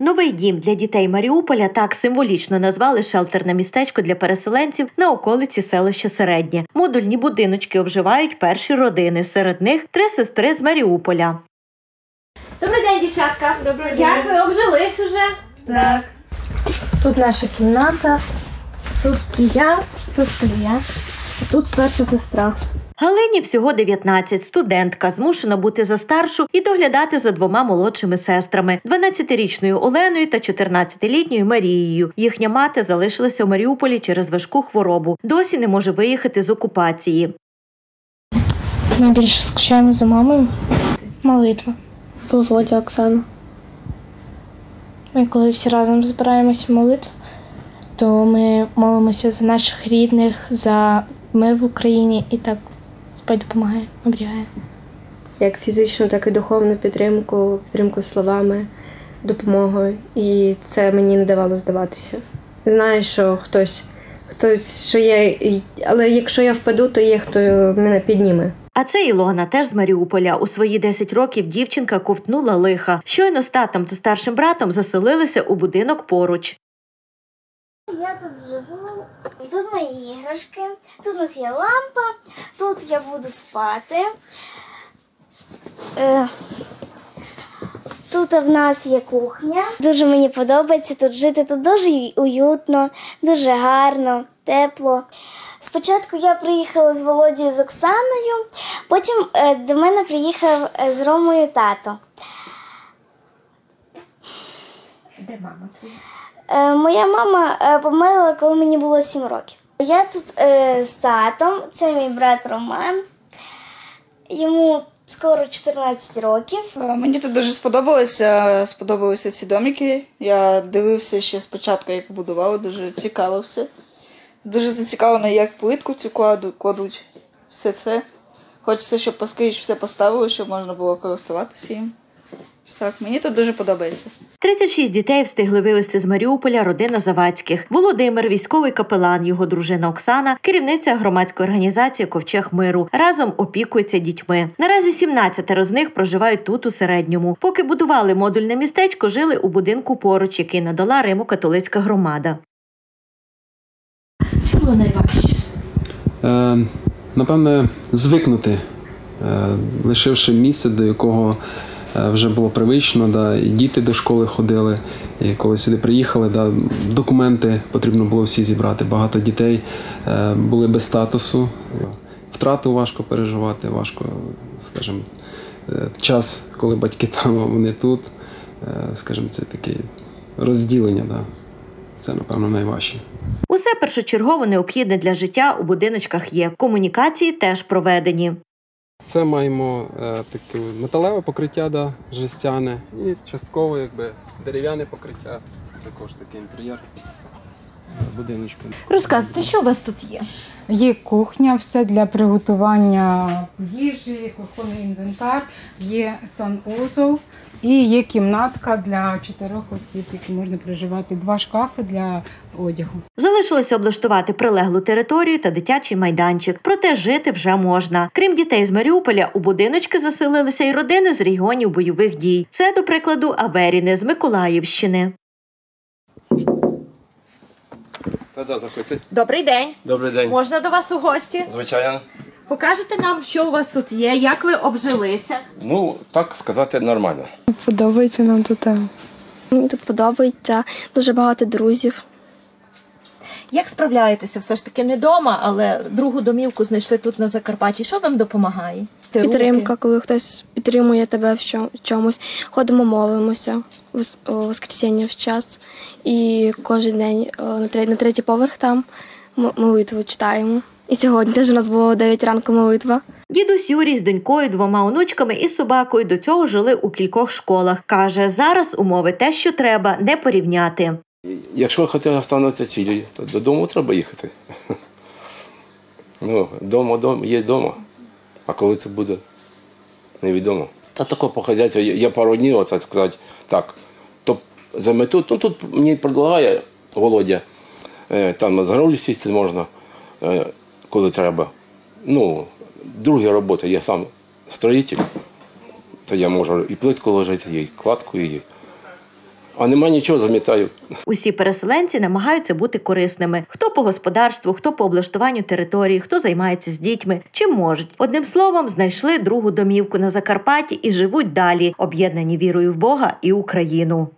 Новий дім для дітей Маріуполя так символічно назвали шелтерне містечко для переселенців на околиці селища Середнє. Модульні будиночки обживають перші родини. Серед них три сестри з Маріуполя. Добрий день, дівчатка. Доброго Як ви обжились уже? Так. Тут наша кімната, тут я, тут я, тут старша сестра. Галині всього 19, студентка, змушена бути за старшу і доглядати за двома молодшими сестрами: 12-річною Оленою та 14-літньою Марією. Їхня мати залишилася у Маріуполі через важку хворобу. Досі не може виїхати з окупації. Ми більше скучаємо за мамою. Молитва. Володя, Оксана. Ми коли всі разом збираємося в молитву, то ми молимося за наших рідних, за мир в Україні і так Господь допомагає, оберігає. як фізичну, так і духовну підтримку, підтримку словами, допомогою. І це мені не давало здаватися. Знаю, що хтось, хтось, що є, але якщо я впаду, то є хто мене підніме. А це Ілона, теж з Маріуполя. У свої 10 років дівчинка ковтнула лиха. Щойно з татом та старшим братом заселилися у будинок поруч. Я тут живу, тут мої іграшки, тут у нас є лампа, тут я буду спати. Е, Тут в нас є кухня. Дуже мені подобається тут жити. Тут дуже уютно, дуже гарно, тепло. Спочатку я приїхала з Володією з Оксаною, потім е, до мене приїхав е, з Ромою тато. Е, Моя мама е, померла, коли мені було 7 років. Я тут е, з татом, це мій брат Роман. Йому скоро 14 років. Е, Мені тут дуже сподобалося. Сподобалися ці домики. Я дивився ще спочатку, як будували, дуже цікаво все. Дуже зацікавлено, як плитку цю кладу- кладуть. Все це. Хочеться, щоб поскоріш все поставили, щоб можна було користуватися їм. Так, мені тут дуже подобається. 36 дітей встигли вивезти з Маріуполя родина Завадських. Володимир, військовий капелан, його дружина Оксана, керівниця громадської організації Ковчег миру. Разом опікуються дітьми. Наразі 17 з них проживають тут у середньому. Поки будували модульне містечко, жили у будинку поруч, який надала Риму католицька громада. Що було найважче? Е, напевне, звикнути, е, лишивши місце, до якого вже було привично, да, і діти до школи ходили. І коли сюди приїхали, да, документи потрібно було всі зібрати. Багато дітей е, були без статусу. Втрату важко переживати, важко, скажімо, е, час, коли батьки там, а вони тут. Е, Скажімо, це таке розділення. Да. Це, напевно, найважче. Усе першочергово необхідне для життя у будиночках є. Комунікації теж проведені. Це маємо е, таке металеве покриття, да, жестяне, і частково якби дерев'яне покриття, також такий інтер'єр будиночка. Розказуйте, що у вас тут є? Є кухня, все для приготування їжі, кухонний інвентар, є санузол і є кімнатка для чотирьох осіб, які можна проживати. Два шкафи для одягу. Залишилося облаштувати прилеглу територію та дитячий майданчик. Проте жити вже можна. Крім дітей з Маріуполя, у будиночки заселилися й родини з регіонів бойових дій. Це, до прикладу, Аверіни з Миколаївщини. Та-да, заходьте. Добрий день. Добрий день. Можна до вас у гості? Звичайно. Покажете нам, що у вас тут є, як ви обжилися. Ну, так сказати, нормально. Подобається нам тут. Мені тут подобається дуже багато друзів. Як справляєтеся? Все ж таки не вдома, але другу домівку знайшли тут на Закарпатті. Що вам допомагає? Ти Підтримка, руки? коли хтось підтримує тебе в чомусь. Ходимо, молимося в воскресіння в час. І кожен день на, третій поверх там молитву читаємо. І сьогодні теж у нас було о 9 ранку молитва. Дідусь Юрій з донькою, двома онучками і собакою до цього жили у кількох школах. Каже, зараз умови те, що треба, не порівняти. Якщо хотіли становитися цілею, то додому треба їхати. Ну, дома, дома є вдома. А коли це буде, невідомо. Та тако по хазяйству, я пару днів, оце сказати, так, то замету, ну тут мені предлагає Володя, там на загровлі сісти можна, е, коли треба. Ну, другі роботи, я сам строїтель, то я можу і плитку ложити, і кладку, і А нема нічого, замітаю. Усі переселенці намагаються бути корисними: хто по господарству, хто по облаштуванню території, хто займається з дітьми, чим можуть. Одним словом, знайшли другу домівку на Закарпатті і живуть далі, об'єднані вірою в Бога і Україну.